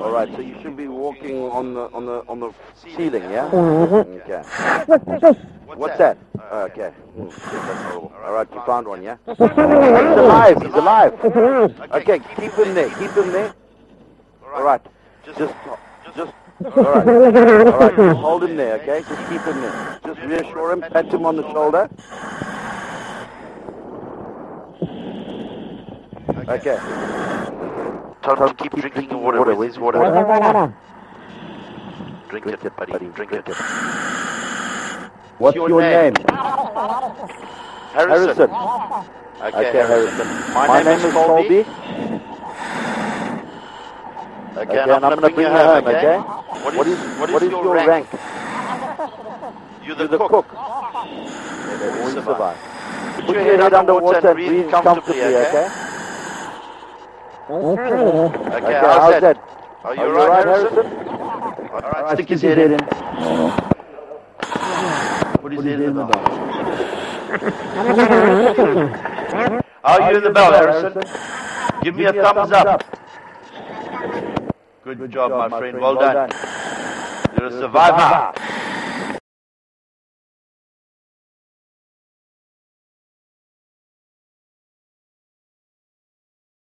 All right, so you should be walking on the on the on the ceiling, yeah? Okay. What's that? Okay. That's. All right, you found one, yeah? He's alive. He's alive. Okay, keep him there. Keep him there. All right. Just, just. All right. All right. Just hold him there, okay? Just keep him there. Just reassure him. Pat him on the shoulder. Okay. Tell him to keep drinking the water. Where's his water? Drink it, buddy. Drink it. What's your your name? name? Harrison. Harrison. Okay, Okay, Harrison. My, name, is Colby. Okay, Okay, and I'm going to bring you home, okay? What What is is, what is your rank? You're You're the, the cook. cook. We We survive. survive. Put your head underwater and breathe comfortably, okay? Okay, Okay, how's how's that? that? Are you Are you all right, alright, Harrison? Harrison? All right, stick his head in. Put his head in the bell. Are you in the bell, Harrison? Give me a thumbs up. Good job, my friend. Well done. You're a survivor.